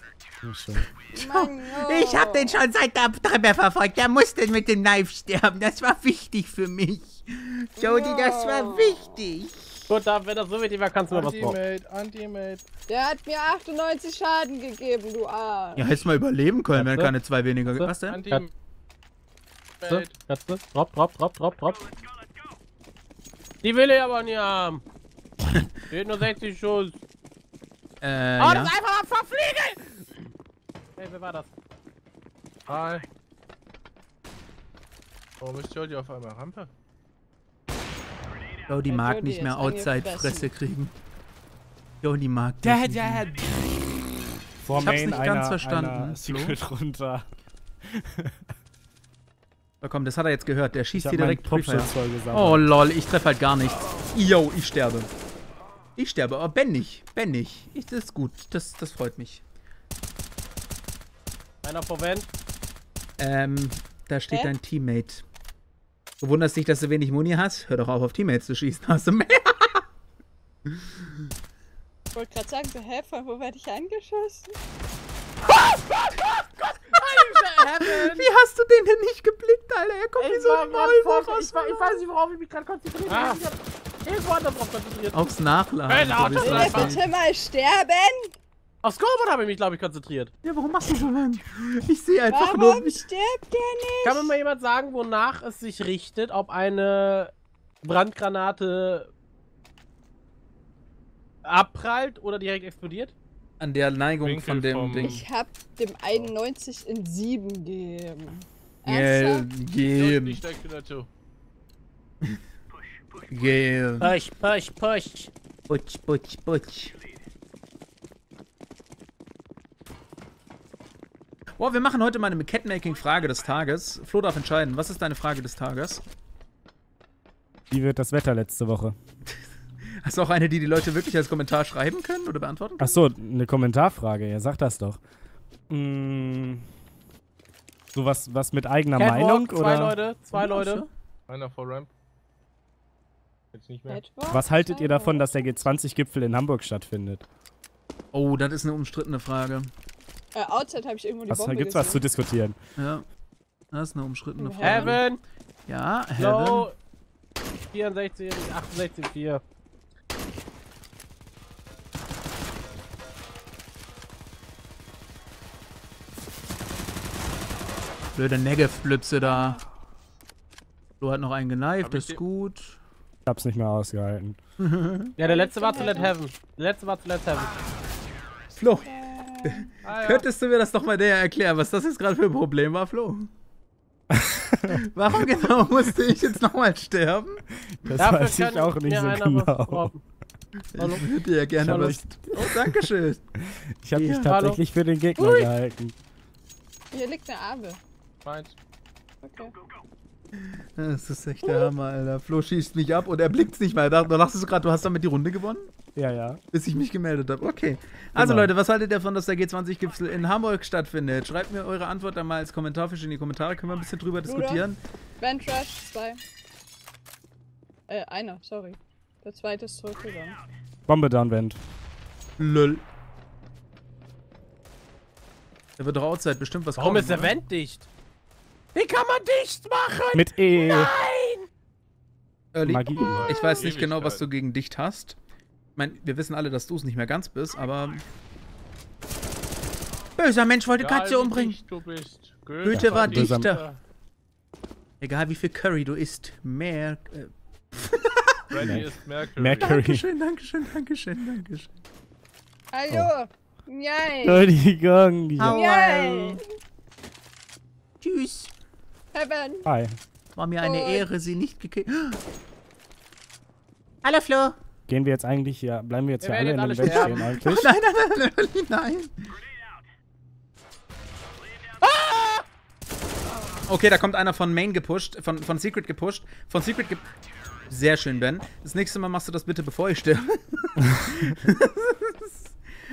Mann, oh. Ich hab den schon seit der Treppe verfolgt. Der musste mit dem Knife sterben. Das war wichtig für mich. Jody, das war wichtig. Gut, da, wenn das so wichtig war, kannst du mir was bauen. Anti-Mate, Anti-Mate. Der hat mir 98 Schaden gegeben, du Arsch. Ja, hättest mal überleben können, wenn keine zwei weniger. Was denn? Anti-Mate. Katze, drop, drop, drop, drop, drop. Die will ich aber nicht haben. Fehlt nur 60 Schuss. Äh, Oh, ja. das ist einfach am Verfliegen! Hey, wer war das? Hi. Warum ist Jody auf einmal Rampe? Jody Der mag Jody nicht mehr Outside-Fresse kriegen. Jody mag das nicht mehr. Vor Ich hab's nicht einer, ganz verstanden. Secret runter. So, komm, das hat er jetzt gehört. Der schießt hier direkt gesammelt. Oh lol, ich treffe halt gar nichts. Yo, ich sterbe. Ich sterbe, aber Ben nicht. Ben nicht. Ich, das ist gut. Das, das freut mich. Einer vor Vent. Ähm, da steht Hä? dein Teammate. Du wunderst dich, dass du wenig Muni hast? Hör doch auf, auf Teammates zu schießen. Hast du mehr? Ich wollte gerade sagen, so, hä, von wo werde ich angeschossen? Wie hast du den denn nicht geblickt, Alter? Er kommt wie Ich so war ein Maulwurf aus ich, war, ich weiß nicht, worauf ich mich gerade konzentriert Ah. habe. Ich hab irgendwo anders drauf konzentriert. Aufs Nachladen. Hey, so Will Sniper. er aussieht. bitte mal sterben? Auf Scoreboard habe ich mich, glaube ich, konzentriert. Ja, warum machst du so lang? Ich sehe einfach nur. Warum stirbt der nicht? Kann mir mal jemand sagen, wonach es sich richtet, ob eine Brandgranate abprallt oder direkt explodiert? An der Neigung Winkel von dem Ding. Ich hab dem 91 in 7 gegeben. Ernsthaft? gel, Ich steig wieder zu. gel. Push, push, push. Putsch, putsch, putsch. Boah, wir machen heute mal eine Catmaking-Frage des Tages. Flo darf entscheiden. Was ist deine Frage des Tages? Wie wird das Wetter letzte Woche? Hast du auch eine, die die Leute wirklich als Kommentar schreiben können oder beantworten können? Achso, eine Kommentarfrage. Ja, sag das doch. Mm, so was, was mit eigener Meinung Catwalk, zwei oder Leute, zwei Leute. Einer vor Ramp. Jetzt nicht mehr. Etwa? was haltet ihr davon, dass der G20-Gipfel in Hamburg stattfindet? Oh, das ist eine umstrittene Frage. Äh, outside habe ich irgendwo die Was, Bombe gibt's was zu gesehen. diskutieren? Ja. Das ist eine umstrittene Frage. Heaven, Ja, Heaven. low, 64, 68, 4. Blöde Negev-Blitze da. Flo hat noch einen geneift, ist gut. Ich hab's nicht mehr ausgehalten. Ja, der letzte war zu Let Heaven. Der letzte war zu Let Heaven. Flo, Ah, ja. könntest du mir das doch mal näher erklären, was das jetzt gerade für ein Problem war, Flo? Warum genau musste ich jetzt nochmal sterben? Das Dafür weiß ich auch nicht so genau. Hallo? Ich würde ja gerne Hallo. was. Oh, dankeschön. Ich habe mich Ja. tatsächlich für den Gegner Ui. gehalten. Hier liegt eine Abe. Meins. Okay. Das ist echt der Hammer, Alter. Flo schießt mich ab und er blickt's nicht mal. Da, da dachtest du gerade, du hast damit die Runde gewonnen? Ja, ja. Bis ich mich gemeldet habe. Okay. Also Genau. Leute, was haltet ihr davon, dass der G20-Gipfel in Hamburg stattfindet? Schreibt mir eure Antwort dann mal als Kommentarfisch in die Kommentare. Können wir ein bisschen drüber diskutieren. Vent Rush, zwei. Äh, einer, sorry. Der zweite ist zurückgegangen. Bombe Downwind. Lol. Da wird doch outside bestimmt was Warum kommen, ist der oder? Vent dicht? Wie kann man dicht machen? Mit E. Early. Magie. Ich weiß nicht genau, was du gegen dicht hast. Ich meine, wir wissen alle, dass du es nicht mehr ganz bist, aber. Böser Mensch wollte Egal, Katze umbringen. Du bist. Goethe war böser- Dichter. Egal wie viel Curry du isst, mehr. Äh, Freddy ist Mercury. Mercury. Dankeschön, Dankeschön, Dankeschön, Dankeschön. Hallo! Nein! Entschuldigung. Nein! Tschüss. Heaven! Hi. War mir eine Ehre, sie nicht gekillt. Hallo Flo. Gehen wir jetzt eigentlich hier, bleiben wir jetzt Wir hier alle in dem Bett stehen eigentlich? Nein, nein, nein, nein, nein. Okay, da kommt einer von Main gepusht, von, von Secret gepusht, von Secret ge Sehr schön, Ben. Das nächste Mal machst du das bitte, bevor ich sterbe.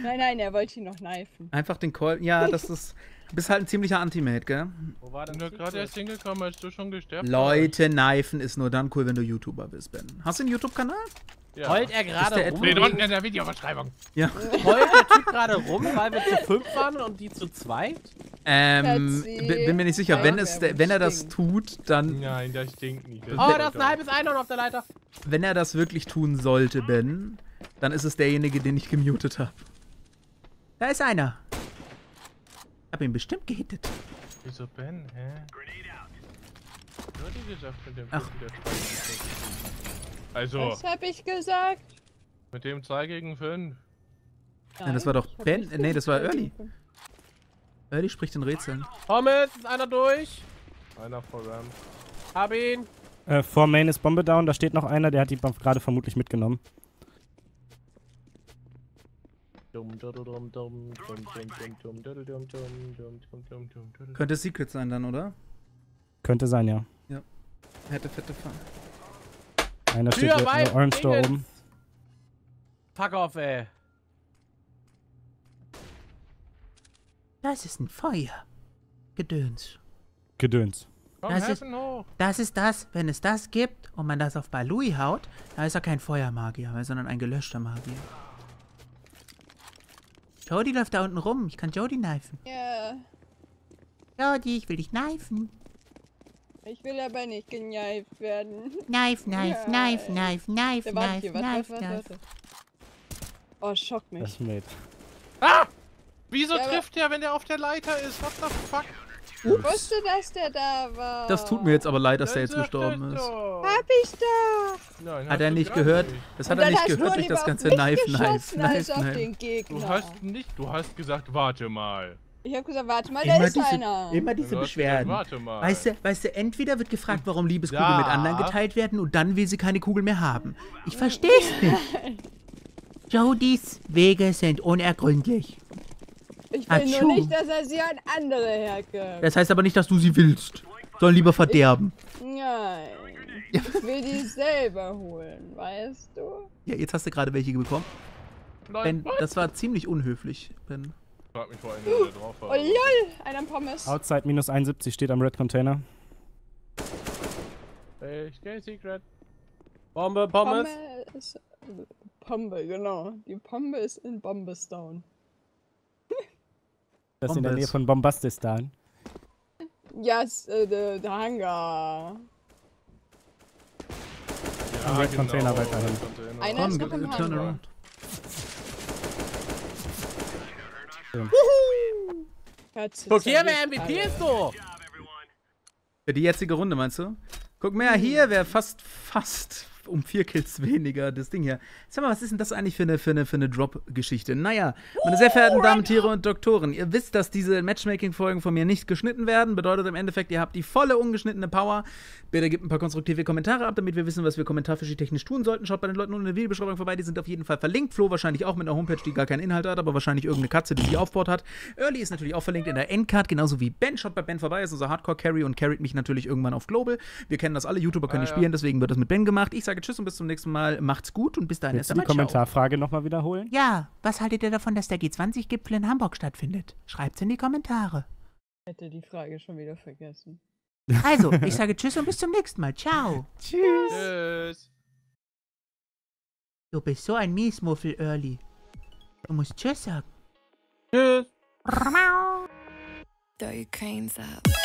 Nein, nein, er wollte ihn noch kneifen. Einfach den Call. Ja, das ist. Du bist halt ein ziemlicher Anti-Mate, gell? Wo war Ich denn bin nur gerade erst hingekommen, als du schon gestärkt Leute, Kneifen ist nur dann cool, wenn du YouTuber bist, Ben. Hast du einen YouTube-Kanal? Ja. Heult er gerade rum? wegen- unten in der Videobeschreibung. Ja. Heult der Typ gerade rum, weil wir zu fünf waren und die zu zweit? Ähm, bin mir nicht sicher. Ja, Wenn, es, wenn er das tut, dann, Nein, das stinkt nicht. Oh, da ist ein halbes Einhorn auf der Leiter. wenn er das wirklich tun sollte, Ben, dann ist es derjenige, den ich gemutet habe. Da ist einer. Ich hab ihn bestimmt gehittet. Wieso Ben, hä? Nur die gesagt mit dem Ach. Also. Was hab ich gesagt? Mit dem 2 gegen 5. Nein, ja, das war doch Ben. Nee, das war Early. Early spricht in Rätseln. Thomas, ist einer durch? Einer vor Ram. Hab ihn. Äh, vor Main ist Bombe down, da steht noch einer, der hat die gerade vermutlich mitgenommen. Könnte Secret sein dann, oder? Könnte sein, ja. Hätte fette Fun. Einer steht Tür weit, Orange Dingens. oben. Fuck off, ey. Das ist ein Feuer. Gedöns. Gedöns. Komm, Das ist- hoch. Das ist das, wenn es das gibt und man das auf Balui haut, dann ist er kein Feuermagier, sondern ein gelöschter Magier. Jody läuft da unten rum. Ich kann Jody kneifen. Ja, Jody, ich will dich kneifen. Ich will aber nicht geneift werden. Knife, knife, Ja. knife, knife, knife, Der knife, knife, knife. Oh, schockt Das mich. ist Mate. Ah! Wieso Ja, trifft der, wenn der auf der Leiter ist? What the fuck? Ich wusste, dass der da war. Das tut mir jetzt aber leid, dass der Dann jetzt gestorben das ist. doch. Hab ich doch. Nein, Hat er nicht gehört? nicht. Das hat er nicht gehört durch das ganze Knife, Knife, Knife, auf Knife. den Gegner. Du hast nicht, du hast gesagt, warte mal. Ich hab gesagt, warte mal, da ist einer. immer diese Beschwerden. Warte mal. Weißt du, weißt du, entweder wird gefragt, warum Liebeskugeln Ja. mit anderen geteilt werden und dann will sie keine Kugel mehr haben. Ich versteh's nicht. Jodys Wege sind unergründlich. Ich will Atschu. nur nicht, dass er sie an andere hergibt. Das heißt aber nicht, dass du sie willst. Sollen lieber verderben. Nein. Ich will die selber holen, weißt du? Ja, jetzt hast du gerade welche bekommen. Nein, Ben, das war ziemlich unhöflich, Ben. Frag mich vor allem, wer drauf war. Oh lol, einer Pommes. Outside minus 71 steht am Red Container. Ich geh Secret. Bombe, Pommes. Pommes. Pombe, genau. Die Pombe ist in Bombestown. Das ist in der. Nähe von Bombastistan. Ja, yes, äh, der, der Hangar. Ja, Red Container weiterhin. Einer Komm, ist noch im turn Hangar. Guck hier, wer MVP ist du? Für die jetzige Runde, meinst du? Guck mal, hier wäre fast, fast um vier Kills weniger das Ding hier. Sag mal, was ist denn das eigentlich für eine, für eine, für eine Drop-Geschichte? Naja, meine sehr verehrten Damen, Tiere und Doktoren, ihr wisst, dass diese Matchmaking-Folgen von mir nicht geschnitten werden. Bedeutet im Endeffekt, ihr habt die volle ungeschnittene Power. Bitte gebt ein paar konstruktive Kommentare ab, damit wir wissen, was wir kommentarfischig-technisch tun sollten. Schaut bei den Leuten unten in der Videobeschreibung vorbei, die sind auf jeden Fall verlinkt. Flo wahrscheinlich auch mit einer Homepage, die gar keinen Inhalt hat, aber wahrscheinlich irgendeine Katze, die sie aufbaut hat. Early ist natürlich auch verlinkt in der Endcard, genauso wie Ben. Schaut bei Ben vorbei, ist unser Hardcore-Carry und carryt mich natürlich irgendwann auf Global. Wir kennen das alle, YouTuber können Ah, nicht ja. spielen, deswegen wird das mit Ben gemacht. Ich sage Tschüss und bis zum nächsten Mal. Macht's gut und bis dahin Willst erst du die. Kommentarfrage nochmal wiederholen? Ja, was haltet ihr davon, dass der G20-Gipfel in Hamburg stattfindet? Schreibt's in die Kommentare. Hätte die Frage schon wieder vergessen. Also, ich sage Tschüss und bis zum nächsten Mal. Ciao. Tschüss. Du bist so ein Miesmuffel, Early. Du musst Tschüss sagen. Tschüss. Throw your cranes up.